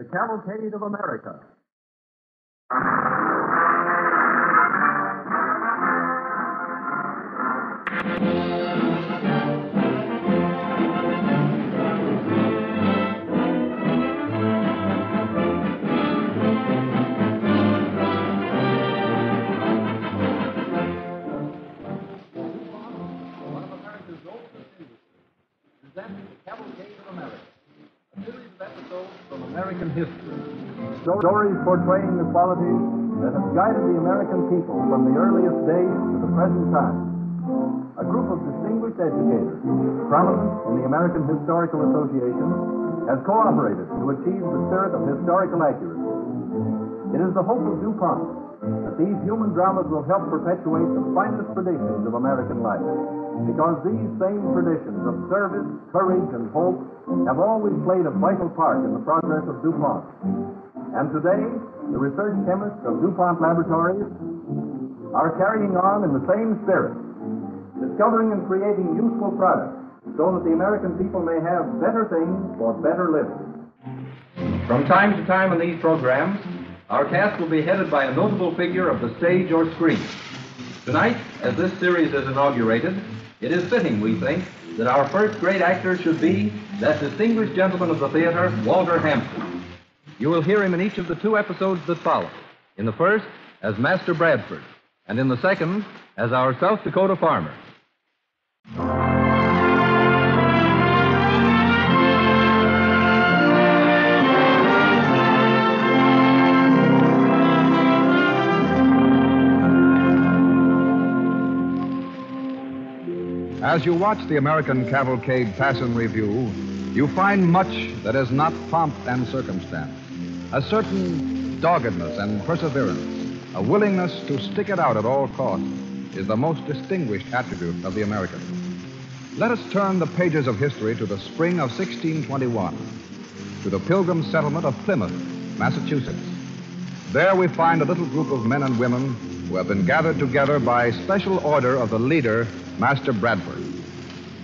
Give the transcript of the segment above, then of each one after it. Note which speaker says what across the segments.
Speaker 1: The Cavalcade of America. One of America's oldest industries the Cavalcade of America, a series American history. Stories portraying the qualities that have guided the American people from the earliest days to the present time. A group of distinguished educators, prominent in the American Historical Association, has cooperated to achieve the spirit of historical accuracy. It is the hope of DuPont that these human dramas will help perpetuate the finest traditions of American life. Because these same traditions of service, courage, and hope have always played a vital part in the progress of DuPont. And today, the research chemists of DuPont Laboratories are carrying on in the same spirit, discovering and creating useful products so that the American people may have better things for better living.
Speaker 2: From time to time in these programs, our cast will be headed by a notable figure of the stage or screen. Tonight, as this series is inaugurated, it is fitting, we think, that our first great actor should be that distinguished gentleman of the theater, Walter Hampden. You will hear him in each of the two episodes that follow. In the first, as Master Bradford, and in the second, as our South Dakota farmer.
Speaker 3: As you watch the American cavalcade pass in review, you find much that is not pomp and circumstance. A certain doggedness and perseverance, a willingness to stick it out at all costs, is the most distinguished attribute of the American. Let us turn the pages of history to the spring of 1621, to the pilgrim settlement of Plymouth, Massachusetts. There we find a little group of men and women who have been gathered together by special order of the leader, Master Bradford.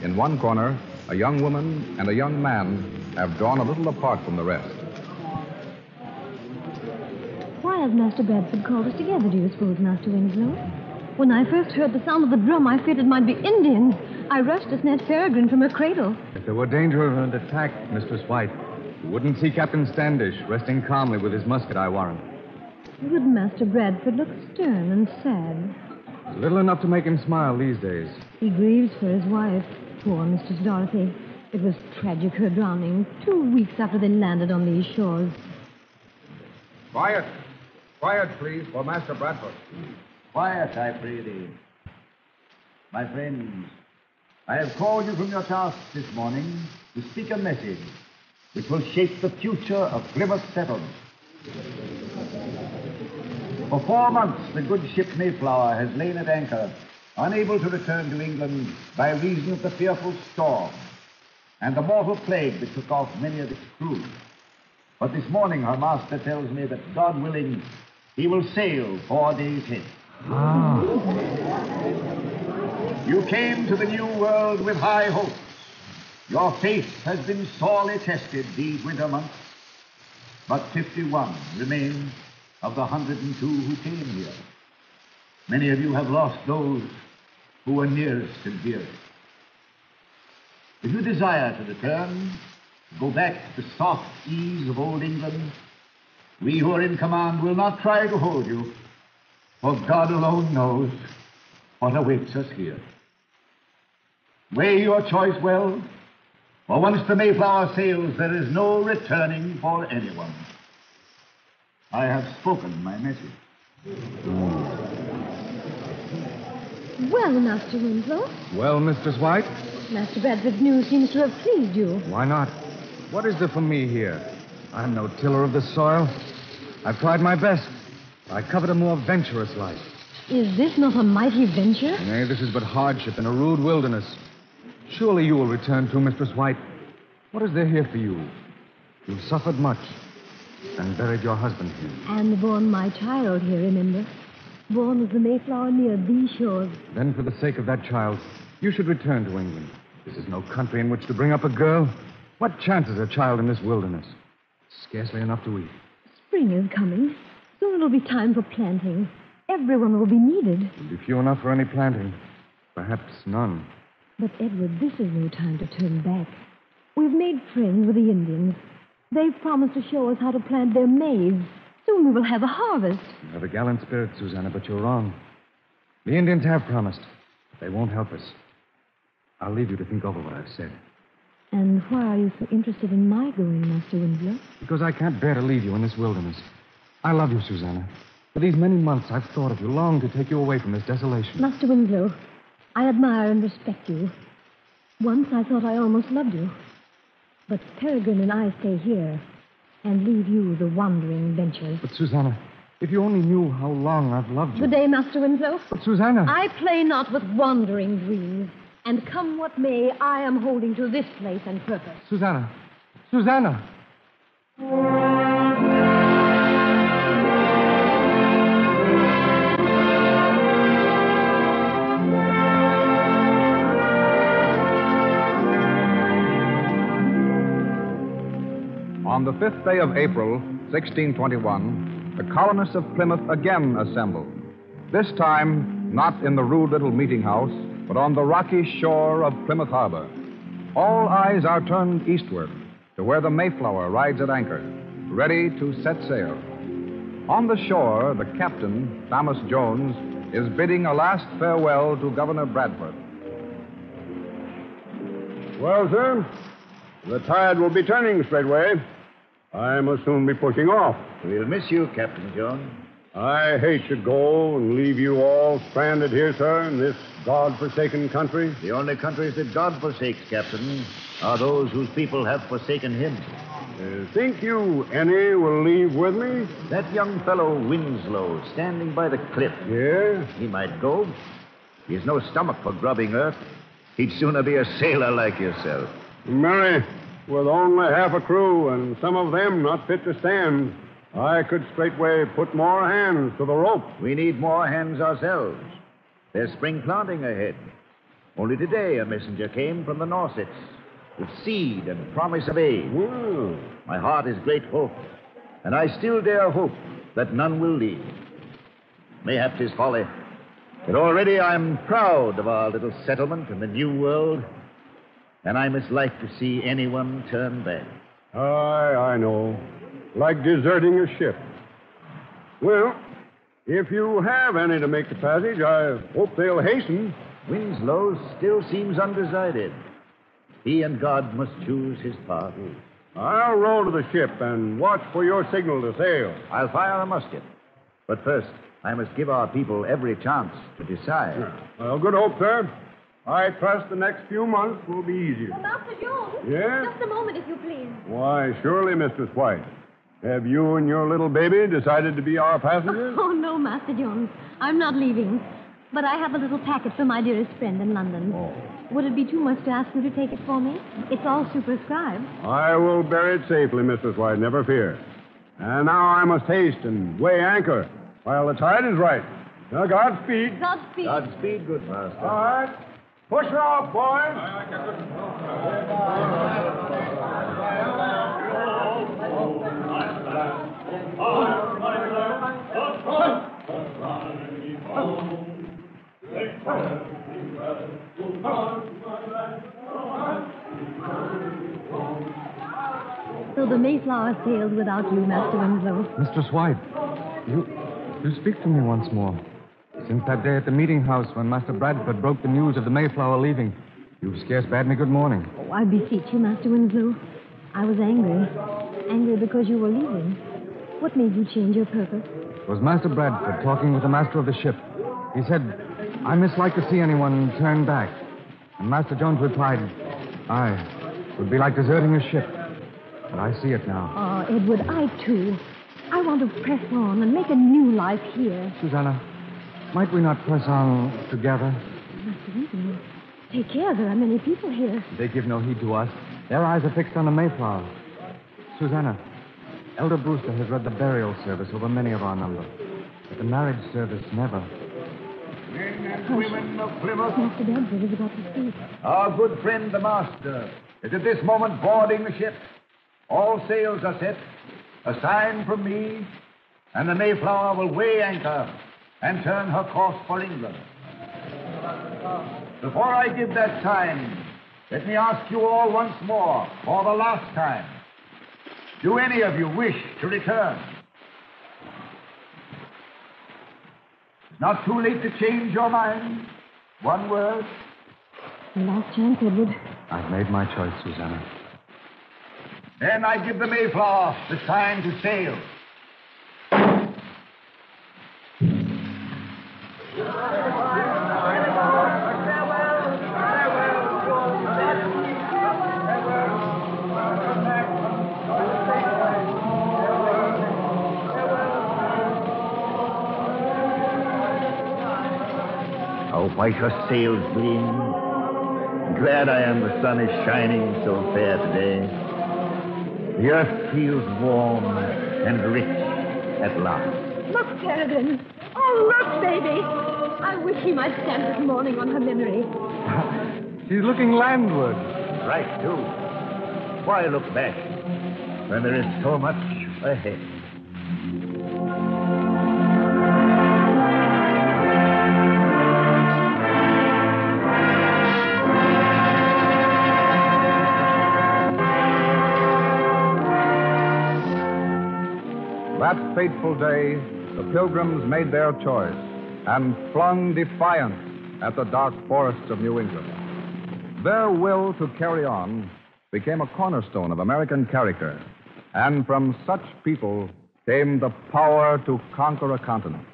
Speaker 3: In one corner, a young woman and a young man have drawn a little apart from the rest.
Speaker 4: Why has Master Bradford called us together, do you suppose, Master Winslow? When I first heard the sound of the drum, I feared it might be Indians. I rushed to snatch Peregrine from her cradle.
Speaker 5: If there were danger of an attack, Mistress White, you wouldn't see Captain Standish resting calmly with his musket, I warrant.
Speaker 4: Good Master Bradford looks stern and sad.
Speaker 5: Little enough to make him smile these days.
Speaker 4: He grieves for his wife, poor Mistress Dorothy. It was tragic, her drowning, two weeks after they landed on these shores.
Speaker 3: Quiet. Quiet, please, for Master Bradford.
Speaker 6: Quiet, I pray thee. My friends, I have called you from your tasks this morning to speak a message which will shape the future of Plymouth settlement. For four months, the good ship Mayflower has lain at anchor, unable to return to England by reason of the fearful storm and the mortal plague that took off many of its crew. But this morning, her master tells me that, God willing, he will sail four days hence. Ah. You came to the new world with high hopes. Your faith has been sorely tested these winter months. But 51 remain of the 102 who came here. Many of you have lost those who were nearest and dearest. If you desire to return, go back to the soft ease of old England, we who are in command will not try to hold you, for God alone knows what awaits us here. Weigh your choice well, for once the Mayflower sails, there is no returning for anyone. I have spoken my message.
Speaker 4: Well, Master Winslow,
Speaker 5: Well, Mistress White,
Speaker 4: Master Bradford's news seems to have pleased you.
Speaker 5: why not? What is there for me here? I'm no tiller of the soil. I've tried my best. I covet a more venturous life.
Speaker 4: Is this not a mighty venture?
Speaker 5: Nay, this is but hardship in a rude wilderness. Surely you will return too, Mistress White. What is there here for you? You've suffered much and buried your husband here.
Speaker 4: And born my child here, remember? Born as the Mayflower near these shores.
Speaker 5: Then, for the sake of that child, you should return to England. This is no country in which to bring up a girl. What chance has a child in this wilderness? Scarcely enough to eat.
Speaker 4: Spring is coming. Soon it'll be time for planting. Everyone will be needed.
Speaker 5: It'll be few enough for any planting. Perhaps none.
Speaker 4: But, Edward, this is no time to turn back. We've made friends with the Indians. They've promised to show us how to plant their maize. Soon we will have a harvest.
Speaker 5: You have a gallant spirit, Susanna, but you're wrong. The Indians have promised, but they won't help us. I'll leave you to think over what I've said.
Speaker 4: And why are you so interested in my going, Master Winslow?
Speaker 5: Because I can't bear to leave you in this wilderness. I love you, Susanna. For these many months, I've thought of you, longed to take you away from this desolation.
Speaker 4: Master Winslow, I admire and respect you. Once I thought I almost loved you. But Peregrine and I stay here and leave you the wandering ventures.
Speaker 5: But, Susanna, if you only knew how long I've loved you.
Speaker 4: Good day, Master Winslow.
Speaker 5: But, Susanna.
Speaker 4: I play not with wandering dreams. And come what may, I am holding to this place and purpose.
Speaker 5: Susanna. Susanna.
Speaker 3: On the fifth day of April, 1621, the colonists of Plymouth again assembled. This time, not in the rude little meeting house, but on the rocky shore of Plymouth Harbor. All eyes are turned eastward to where the Mayflower rides at anchor, ready to set sail. On the shore, the captain, Thomas Jones, is bidding a last farewell to Governor Bradford.
Speaker 7: Well, sir, the tide will be turning straightway. I must soon be pushing off.
Speaker 6: We'll miss you, Captain Jones.
Speaker 7: I hate to go and leave you all stranded here, sir, in this God-forsaken country.
Speaker 6: The only countries that God forsakes, Captain, are those whose people have forsaken him.
Speaker 7: Uh, think you any will leave with me?
Speaker 6: That young fellow, Winslow, standing by the cliff.
Speaker 7: Yeah?
Speaker 6: He might go. He's no stomach for grubbing earth. He'd sooner be a sailor like yourself.
Speaker 7: Mary, with only half a crew and some of them not fit to stand, I could straightway put more hands to the rope.
Speaker 6: We need more hands ourselves. There's spring planting ahead. Only today a messenger came from the Nausets with seed and promise of aid.
Speaker 7: Well,
Speaker 6: My heart is great hope, and I still dare hope that none will leave. Mayhap 'tis folly, but already I'm proud of our little settlement in the New World, and I must like to see anyone turn back.
Speaker 7: Aye, I know. Like deserting a ship. Well, if you have any to make the passage, I hope they'll hasten.
Speaker 6: Winslow still seems undecided. He and God must choose his path.
Speaker 7: I'll row to the ship and watch for your signal to sail.
Speaker 6: I'll fire a musket. But first, I must give our people every chance to decide.
Speaker 7: Well, good hope, sir. I trust the next few months will be easier.
Speaker 4: Master Jones?
Speaker 7: Yes?
Speaker 4: Just a moment, if you please.
Speaker 7: Why, surely, Mistress White. Have you and your little baby decided to be our passengers?
Speaker 4: Oh, no, Master Jones. I'm not leaving. But I have a little packet for my dearest friend in London. Oh. Would it be too much to ask you to take it for me? It's all superscribed.
Speaker 7: I will bear it safely, Mistress White, never fear. And now I must haste and weigh anchor while the tide is right. Now, Godspeed.
Speaker 4: Godspeed.
Speaker 6: Godspeed, good master.
Speaker 7: All right. Push her off, boys.
Speaker 4: So the Mayflower sailed without you, Master Winslow.
Speaker 5: Mistress White, you, you speak to me once more. Since that day at the meeting house when Master Bradford broke the news of the Mayflower leaving, you've scarce bade me good morning.
Speaker 4: Oh, I beseech you, Master Winslow. I was angry. Angry because you were leaving. What made you change your purpose?
Speaker 5: It was Master Bradford talking with the master of the ship. He said, I mislike to see anyone turn back. And Master Jones replied, Aye, it would be like deserting a ship. But I see it now.
Speaker 4: Oh, Edward, I too. I want to press on and make a new life here.
Speaker 5: Susanna, might we not press on together?
Speaker 4: Master Winslow, take care. There are many people here.
Speaker 5: They give no heed to us. Their eyes are fixed on the Mayflower. Susanna, Elder Brewster has read the burial service over many of our number. But the marriage service never.
Speaker 6: Men and women of Plymouth,
Speaker 4: Master Bradford is about to speak.
Speaker 6: our good friend the master is at this moment boarding the ship. All sails are set, a sign from me, and the Mayflower will weigh anchor and turn her course for England. Before I give that sign, let me ask you all once more, for the last time, do any of you wish to return? It's not too late to change your mind. One word.
Speaker 4: Last chance, Edward.
Speaker 5: I've made my choice, Susanna.
Speaker 6: Then I give the Mayflower the sign to sail. Oh, How white her sails gleam. Glad I am the sun is shining so fair today. The earth feels warm and rich at last.
Speaker 4: Look, Peregrine. Oh, look, baby. I wish he might stand this morning on her memory.
Speaker 5: She's looking landward.
Speaker 6: Right, too. Why look back when there is so much ahead?
Speaker 3: That fateful day, the pilgrims made their choice and flung defiance at the dark forests of New England. Their will to carry on became a cornerstone of American character, and from such people came the power to conquer a continent.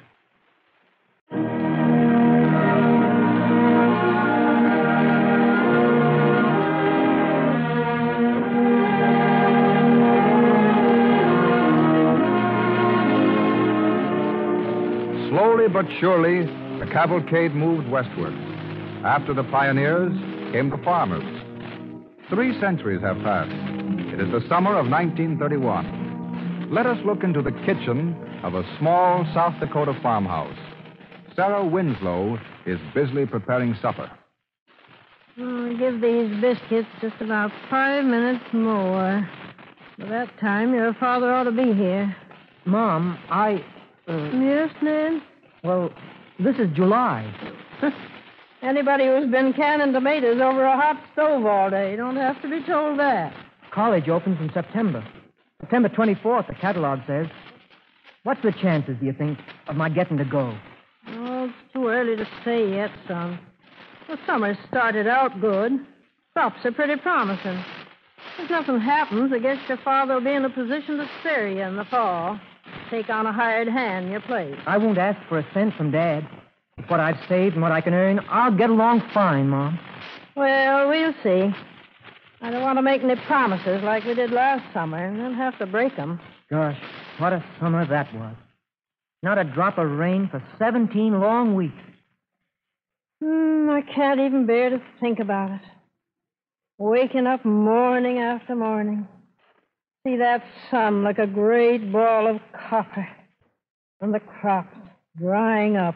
Speaker 3: But surely, the cavalcade moved westward. After the pioneers came the farmers. Three centuries have passed. It is the summer of 1931. Let us look into the kitchen of a small South Dakota farmhouse. Sarah Winslow is busily preparing supper.
Speaker 8: Oh, give these biscuits just about five minutes more. By that time, your father ought to be here.
Speaker 9: Mom, I. Uh,
Speaker 8: Yes, Ned?
Speaker 9: Well, this is July.
Speaker 8: Anybody who's been canning tomatoes over a hot stove all day don't have to be told that.
Speaker 9: College opens in September. September 24th, the catalog says. What's the chances, do you think, of my getting to go?
Speaker 8: Oh, it's too early to say yet, son. The summer started out good. Crops are pretty promising. If nothing happens, I guess your father will be in a position to spare you in the fall. Take on a hired hand in your place.
Speaker 9: I won't ask for a cent from Dad. With what I've saved and what I can earn, I'll get along fine, Mom.
Speaker 8: Well, we'll see. I don't want to make any promises like we did last summer and then have to break 'em.
Speaker 9: Gosh, what a summer that was. Not a drop of rain for 17 long weeks.
Speaker 8: Hmm, I can't even bear to think about it. Waking up morning after morning. See that sun like a great ball of copper. And the crops drying up,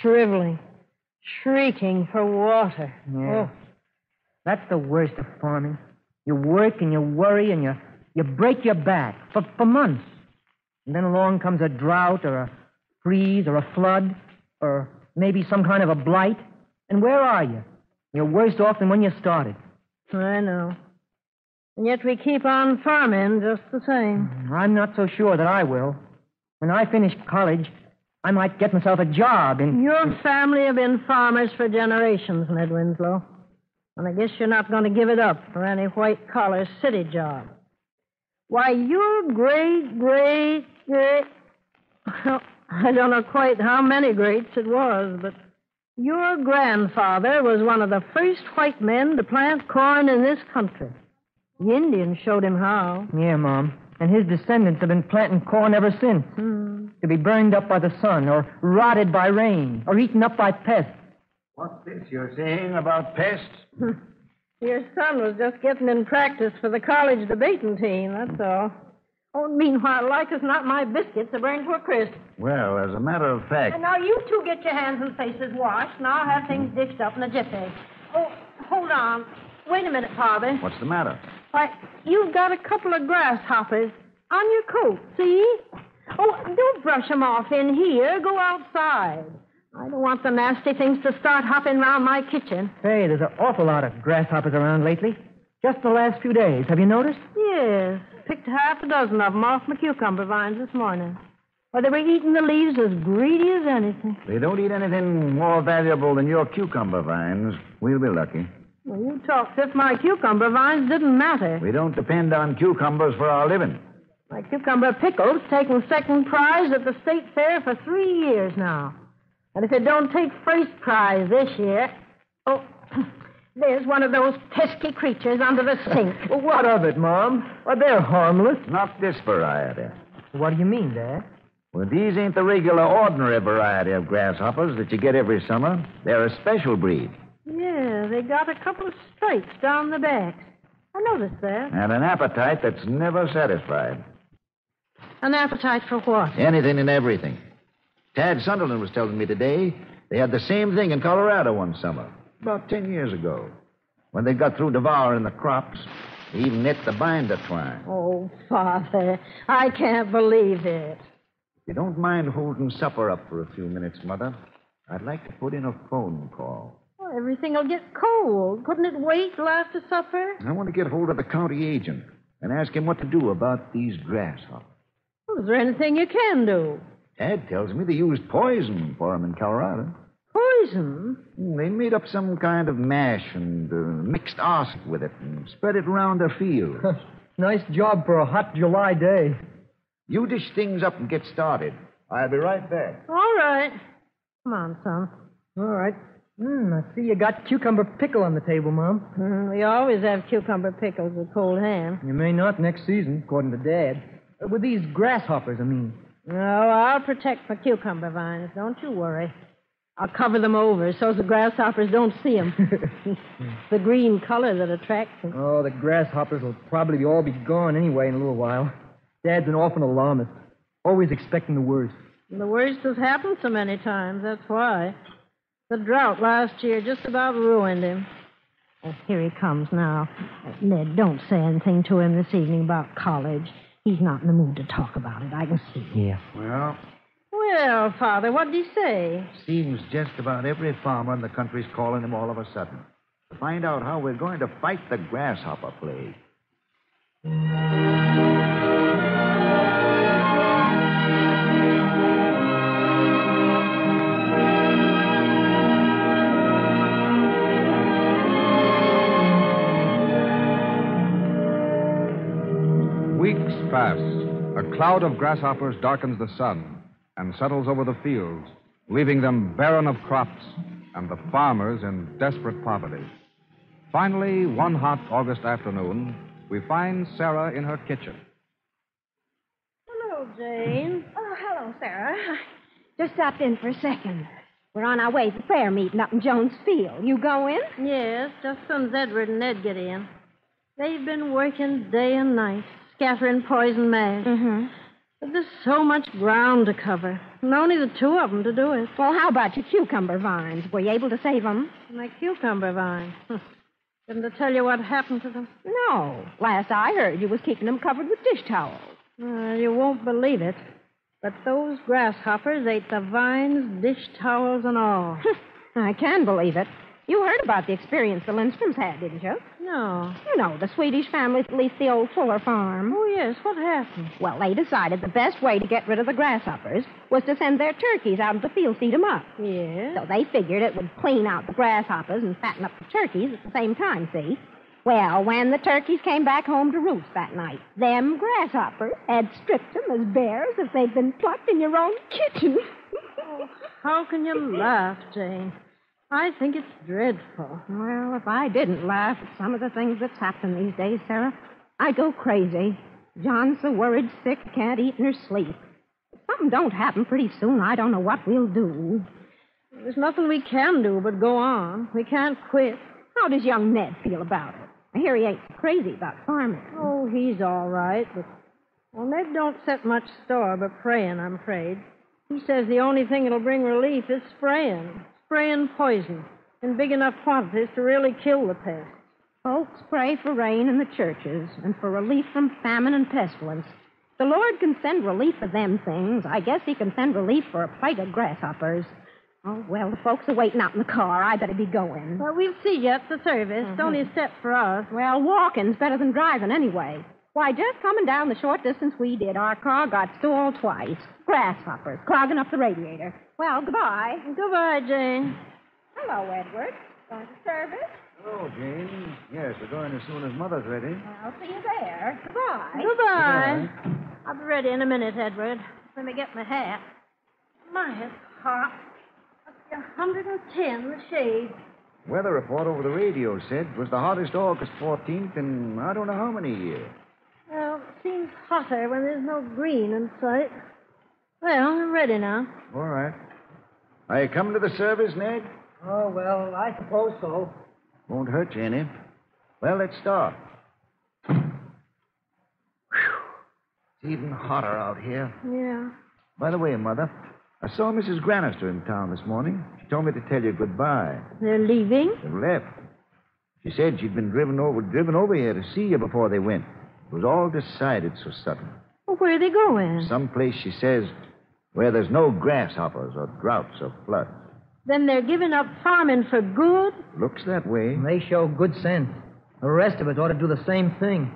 Speaker 8: shriveling, shrieking for water.
Speaker 9: Yeah.
Speaker 8: Oh,
Speaker 9: That's the worst of farming. You work and you worry and you, you break your back for, for months. And then along comes a drought or a freeze or a flood or maybe some kind of a blight. And where are you? You're worse off than when you started.
Speaker 8: I know. And yet we keep on farming just the same.
Speaker 9: Mm, I'm not so sure that I will. When I finish college, I might get myself a job in.
Speaker 8: Your family have been farmers for generations, Ned Winslow. And I guess you're not going to give it up for any white collar city job. Why, your great, great, great. Well, I don't know quite how many greats it was, but your grandfather was one of the first white men to plant corn in this country. The Indians showed him how.
Speaker 9: Yeah, Mom. And his descendants have been planting corn ever since. Hmm. To be burned up by the sun, or rotted by rain, or eaten up by pests.
Speaker 6: What's this you're saying about pests?
Speaker 8: Your son was just getting in practice for the college debating team, that's all. Oh, meanwhile, like as not, my biscuits are burned to a crisp.
Speaker 6: Well, as a matter of fact,
Speaker 8: And now you two get your hands and faces washed, and I'll have things dished up in a jiffy. Oh, hold on. Wait a minute, Father.
Speaker 6: what's the matter?
Speaker 8: Why, you've got a couple of grasshoppers On your coat, see? Oh, don't brush 'em off in here. Go outside. I don't want the nasty things to start hopping round my kitchen.
Speaker 9: Hey, there's an awful lot of grasshoppers around lately. Just the last few days. Have you noticed?
Speaker 8: Yes. Picked half a dozen of 'em off my cucumber vines this morning. Well, they were eating the leaves as greedy as anything.
Speaker 6: They don't eat anything more valuable than your cucumber vines. We'll be lucky.
Speaker 8: Well, you talk as if my cucumber vines didn't matter.
Speaker 6: We don't depend on cucumbers for our living.
Speaker 8: My cucumber pickle's taken second prize at the state fair for three years now. And if it don't take first prize this year, oh, there's one of those pesky creatures under the sink.
Speaker 9: Well, what of it, Mom? Well, they're harmless.
Speaker 6: Not this variety.
Speaker 9: What do you mean, Dad?
Speaker 6: Well, these ain't the regular, ordinary variety of grasshoppers that you get every summer. They're a special breed.
Speaker 8: They got a couple of stripes down the backs. I noticed that.
Speaker 6: And an appetite that's never satisfied.
Speaker 8: An appetite for what?
Speaker 6: Anything and everything. Tad Sunderland was telling me today they had the same thing in Colorado one summer, about ten years ago. When they got through devouring the crops, they even ate the binder twine.
Speaker 8: Oh, Father, I can't believe it.
Speaker 6: If you don't mind holding supper up for a few minutes, Mother, I'd like to put in a phone call.
Speaker 8: Well, everything will get cold. Couldn't it wait till after supper?
Speaker 6: I want to get hold of the county agent and ask him what to do about these grasshoppers.
Speaker 8: Well, is there anything you can do?
Speaker 6: Tad tells me they used poison for 'em in Colorado.
Speaker 8: Poison?
Speaker 6: Hmm, They made up some kind of mash and uh, mixed arsenic with it and spread it around their field.
Speaker 9: nice job for a hot July day.
Speaker 6: you dish things up and get started. I'll be right back.
Speaker 8: All right. Come on, son.
Speaker 9: All right. Hmm, I see you got cucumber pickle on the table, Mom.
Speaker 8: Mm, we always have cucumber pickles with cold ham.
Speaker 9: You may not next season, according to Dad. Uh, With these grasshoppers, I mean.
Speaker 8: No, I'll protect my cucumber vines. Don't you worry. I'll cover them over so the grasshoppers don't see them. the green color that attracts them.
Speaker 9: Oh, the grasshoppers will probably all be gone anyway in a little while. Dad's an orphan alarmist. Always expecting the worst.
Speaker 8: The worst has happened so many times, that's why. The drought last year just about ruined him. Oh, here he comes now. Ned, don't say anything to him this evening about college. He's not in the mood to talk about it, I can see.
Speaker 9: Yeah.
Speaker 6: Well,
Speaker 8: Well, Father, what did he say?
Speaker 6: seems just about every farmer in the country's calling him all of a sudden to find out how we're going to fight the grasshopper plague.
Speaker 3: A cloud of grasshoppers darkens the sun and settles over the fields, leaving them barren of crops and the farmers in desperate poverty. Finally, one hot August afternoon, we find Sarah in her kitchen.
Speaker 8: Hello, Jane.
Speaker 10: Oh, hello, Sarah. Just stopped in for a second. We're on our way to the prayer meeting up in Jones Field. You going?
Speaker 8: Yes, just as soon as Edward and Ned get in. They've been working day and night, scattering poison mash.
Speaker 10: Mm-hmm.
Speaker 8: But there's so much ground to cover, and only the two of them to do it.
Speaker 10: Well, how about your cucumber vines? Were you able to save them?
Speaker 8: My cucumber vines? Didn't I tell you what happened to them?
Speaker 10: No. Last I heard, you was keeping them covered with dish towels.
Speaker 8: Uh, you won't believe it, but those grasshoppers ate the vines, dish towels, and all.
Speaker 10: I can believe it. You heard about the experience the Lindstroms had, didn't you?
Speaker 8: no.
Speaker 10: You know, the Swedish family leased the old Fuller farm.
Speaker 8: Oh, yes. What happened?
Speaker 10: Well, they decided the best way to get rid of the grasshoppers was to send their turkeys out into the field to eat 'em up.
Speaker 8: Yes.
Speaker 10: So they figured it would clean out the grasshoppers and fatten up the turkeys at the same time, see? Well, when the turkeys came back home to roost that night, them grasshoppers had stripped them as bare as if they'd been plucked in your own kitchen.
Speaker 8: Oh, how can you laugh, Jane? I think it's dreadful.
Speaker 10: well, if I didn't laugh at some of the things that's happening these days, Sarah, I'd go crazy. John's so worried sick, can't eat nor sleep. If something don't happen pretty soon, I don't know what we'll do.
Speaker 8: There's nothing we can do but go on. We can't quit.
Speaker 10: How does young Ned feel about it? I hear he ain't crazy about farming.
Speaker 8: Oh, he's all right, but well, Ned don't set much store by praying, I'm afraid. He says the only thing that'll bring relief is spraying. Spraying poison in big enough quantities to really kill the pest.
Speaker 10: Folks pray for rain in the churches and for relief from famine and pestilence.
Speaker 4: The Lord can send relief for them things. I guess He can send relief for a plight of grasshoppers. Oh, well, the folks are waiting out in the car. I better be going.
Speaker 8: Well, we'll see you at the service. Mm-hmm. It's only a step for us.
Speaker 4: Well, walking's better than driving anyway. Why, just coming down the short distance we did, our car got stalled twice. Grasshoppers clogging up the radiator. Well, goodbye.
Speaker 8: Goodbye, Jane.
Speaker 4: Hello, Edward. Going to service?
Speaker 6: Hello, Jane. Yes, we're going as soon as Mother's ready.
Speaker 4: I'll see you there. Goodbye.
Speaker 8: Goodbye. I'll be ready in a minute, Edward. Let me get my hat. My, it's hot. Must be 110 the shade.
Speaker 6: Weather report over the radio said it was the hottest August 14th in I don't know how many years.
Speaker 8: Well, it seems hotter when there's no green in sight. Well, I'm ready now.
Speaker 6: All right. Are you coming to the service, Ned?
Speaker 9: Oh, well, I suppose so.
Speaker 6: Won't hurt you any. Well, let's start. Whew. It's even hotter out here.
Speaker 8: Yeah.
Speaker 6: By the way, Mother, I saw Mrs. Granister in town this morning. She told me to tell you goodbye.
Speaker 8: They're leaving?
Speaker 6: They've left. She said she'd been driven over driven over here to see you before they went. It was all decided so sudden.
Speaker 8: Well, where are they going?
Speaker 6: Someplace, she says, where there's no grasshoppers or droughts or floods.
Speaker 8: Then they're giving up farming for good?
Speaker 6: Looks that way.
Speaker 9: They show good sense. The rest of us ought to do the same thing.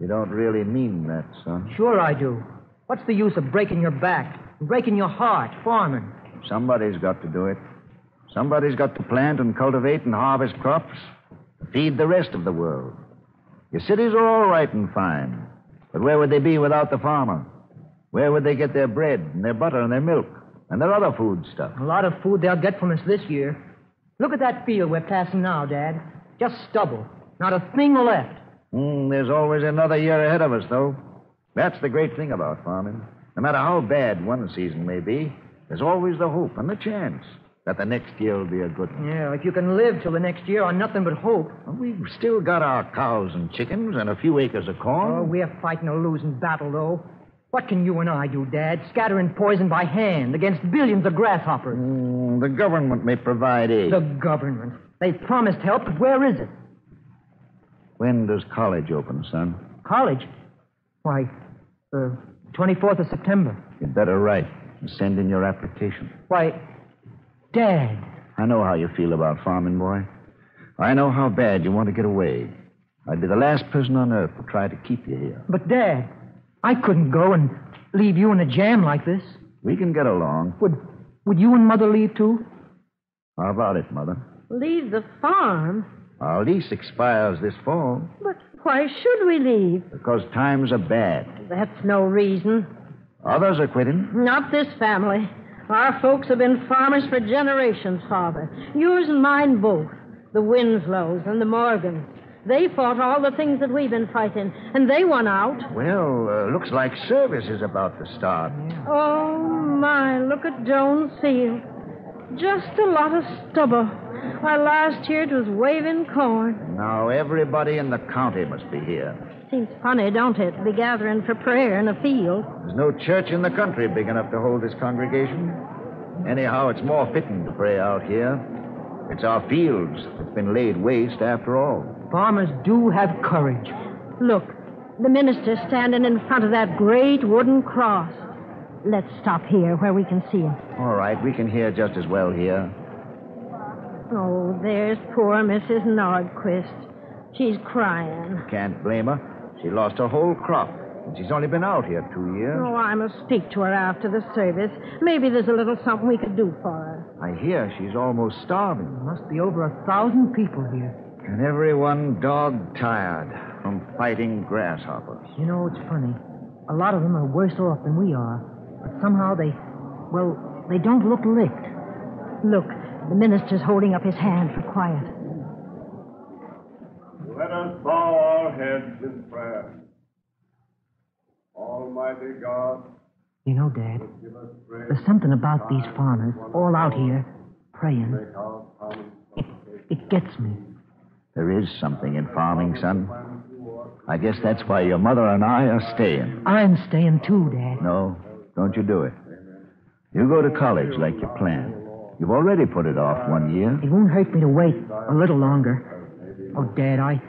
Speaker 6: You don't really mean that, son.
Speaker 9: Sure I do. What's the use of breaking your back, breaking your heart, farming?
Speaker 6: Somebody's got to do it. Somebody's got to plant and cultivate and harvest crops to feed the rest of the world. Your cities are all right and fine, but where would they be without the farmer? Where would they get their bread and their butter and their milk and their other food stuff?
Speaker 9: A lot of food they'll get from us this year. Look at that field we're passing now, Dad. Just stubble. Not a thing left.
Speaker 6: Mm, there's always another year ahead of us, though. That's the great thing about farming. No matter how bad one season may be, there's always the hope and the chance that the next year will be a good one.
Speaker 9: Yeah, if you can live till the next year on nothing but hope.
Speaker 6: Well, we've still got our cows and chickens and a few acres of corn.
Speaker 9: Oh, we're fighting a losing battle, though. What can you and I do, Dad? Scattering poison by hand against billions of grasshoppers.
Speaker 6: Mm, the government may provide aid.
Speaker 9: The government. They've promised help, but where is it?
Speaker 6: When does college open, son?
Speaker 9: College? Why, the 24th of September.
Speaker 6: You'd better write and send in your application.
Speaker 9: Why, Dad.
Speaker 6: I know how you feel about farming, boy. I know how bad you want to get away. I'd be the last person on earth to try to keep you here.
Speaker 9: But, Dad, I couldn't go and leave you in a jam like this.
Speaker 6: We can get along.
Speaker 9: Would would you and Mother leave too?
Speaker 6: How about it, Mother?
Speaker 8: Leave the farm?
Speaker 6: Our lease expires this fall
Speaker 8: But why should we leave?
Speaker 6: because times are bad.
Speaker 8: That's no reason.
Speaker 6: Others are quitting.
Speaker 8: Not this family. Our folks have been farmers for generations, Father. Yours and mine both. The Winslows and the Morgans. They fought all the things that we've been fighting, and they won out.
Speaker 6: Well, uh, looks like service is about to start.
Speaker 8: Oh, my, look at Jones Field. Just a lot of stubble. Why, last year it was waving corn.
Speaker 6: Now everybody in the county must be here.
Speaker 8: Seems funny, don't it, to be gathering for prayer in a field?
Speaker 6: There's no church in the country big enough to hold this congregation. Anyhow, it's more fitting to pray out here. It's our fields that's been laid waste after all.
Speaker 9: Farmers do have courage.
Speaker 8: Look, the minister's standing in front of that great wooden cross. Let's stop here where we can see him.
Speaker 6: All right, we can hear just as well here.
Speaker 8: Oh, there's poor Mrs. Nordquist. She's crying.
Speaker 6: Can't blame her. She lost her whole crop, and she's only been out here two years.
Speaker 8: Oh, I must speak to her after the service. Maybe there's a little something we could do for her.
Speaker 6: I hear she's almost starving.
Speaker 9: There Must be over a thousand people here.
Speaker 6: And everyone dog tired from fighting grasshoppers.
Speaker 9: You know, it's funny. A lot of them are worse off than we are. But somehow they, well, they don't look licked.
Speaker 8: Look, the minister's holding up his hand for quiet.
Speaker 7: Let us bow our heads in prayer. Almighty God,
Speaker 9: You know, Dad,
Speaker 7: give us grace
Speaker 9: there's something about these farmers all out here praying.
Speaker 7: to make our common
Speaker 9: It, it gets me.
Speaker 6: There is something in farming, son. I guess that's why your mother and I are staying.
Speaker 9: I'm staying too, Dad.
Speaker 6: No, don't you do it. You go to college like you planned. You've already put it off one year.
Speaker 9: It won't hurt me to wait a little longer. Oh, Dad, I,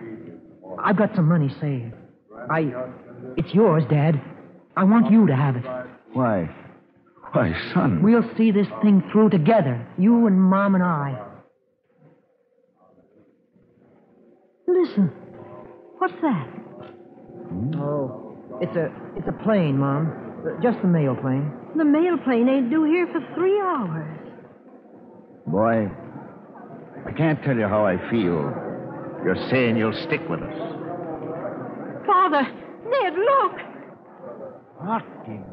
Speaker 9: I've got some money saved. I, it's yours, Dad. I want you to have it.
Speaker 6: Why? Why, son.
Speaker 9: We'll see this thing through together, you and Mom and I.
Speaker 8: Listen. What's that?
Speaker 9: Oh, it's a it's a plane, Mom. Just the mail plane.
Speaker 8: The mail plane ain't due here for three hours.
Speaker 6: Boy, I can't tell you how I feel. You're saying you'll stick with us.
Speaker 8: Father, Ned, look!
Speaker 6: What in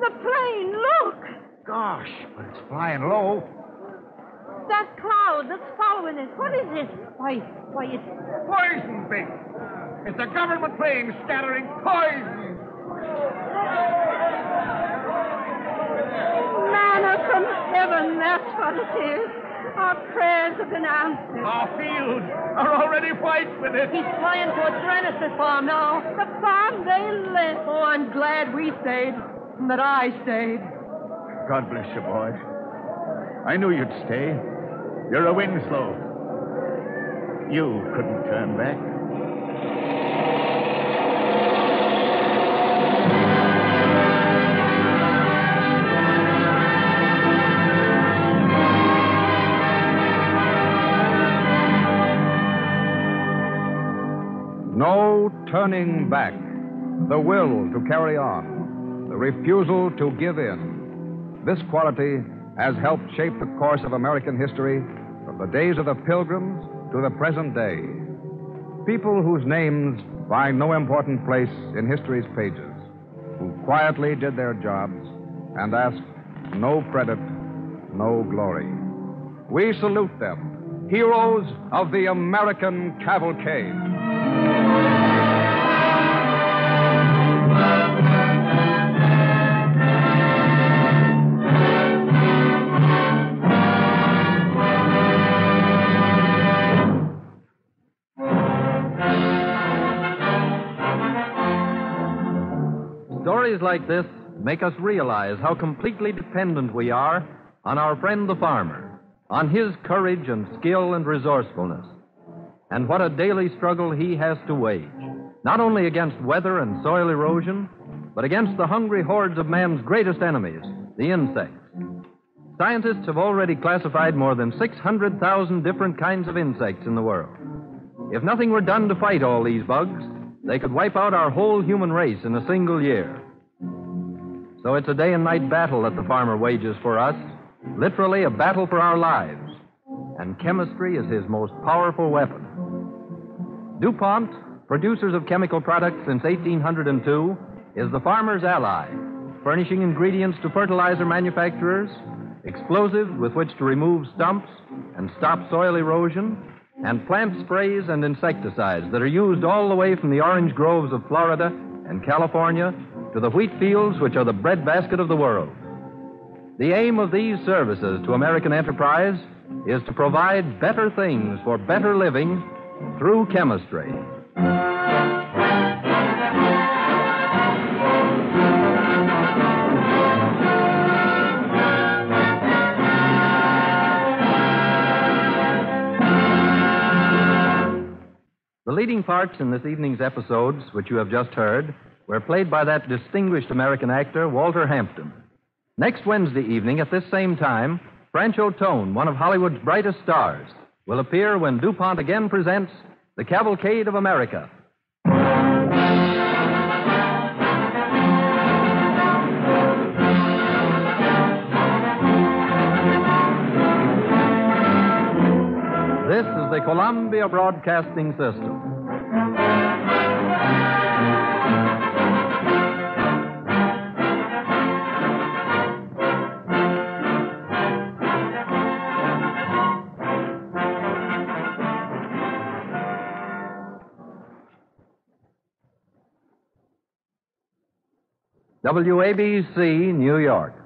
Speaker 8: The plane, look!
Speaker 6: gosh, but it's flying low.
Speaker 8: That cloud that's following it. What is it? Why, why, it's
Speaker 10: Poison, Big. It's a government plane scattering poison.
Speaker 8: manna from heaven. That's what it is. Our prayers have been answered.
Speaker 10: Our fields are already white with it.
Speaker 8: He's flying towards Rennis's farm now. The farm they live.
Speaker 9: Oh, I'm glad we stayed, and that I stayed.
Speaker 6: God bless you, boy. I knew you'd stay. You're a Winslow. You couldn't turn back.
Speaker 3: Turning back. The will to carry on. The refusal to give in. This quality has helped shape the course of American history from the days of the pilgrims to the present day. People whose names find no important place in history's pages, who quietly did their jobs and asked no credit, no glory. We salute them, heroes of the American cavalcade.
Speaker 2: Like this make us realize how completely dependent we are on our friend the farmer, on his courage and skill and resourcefulness, and what a daily struggle he has to wage, not only against weather and soil erosion, but against the hungry hordes of man's greatest enemies, the insects. Scientists have already classified more than 600,000 different kinds of insects in the world. If nothing were done to fight all these bugs, they could wipe out our whole human race in a single year. So it's a day and night battle that the farmer wages for us, literally a battle for our lives. And chemistry is his most powerful weapon. DuPont, producers of chemical products since 1802, is the farmer's ally, furnishing ingredients to fertilizer manufacturers, explosives with which to remove stumps and stop soil erosion, and plant sprays and insecticides that are used all the way from the orange groves of Florida and California to the wheat fields which are the breadbasket of the world. The aim of these services to American enterprise is to provide better things for better living through chemistry. The leading parts in this evening's episodes, which you have just heard, were played by that distinguished American actor, Walter Hampden. Next Wednesday evening at this same time, Franchot Tone, one of Hollywood's brightest stars, will appear when DuPont again presents The Cavalcade of America. This is the Columbia Broadcasting System. WABC, New York.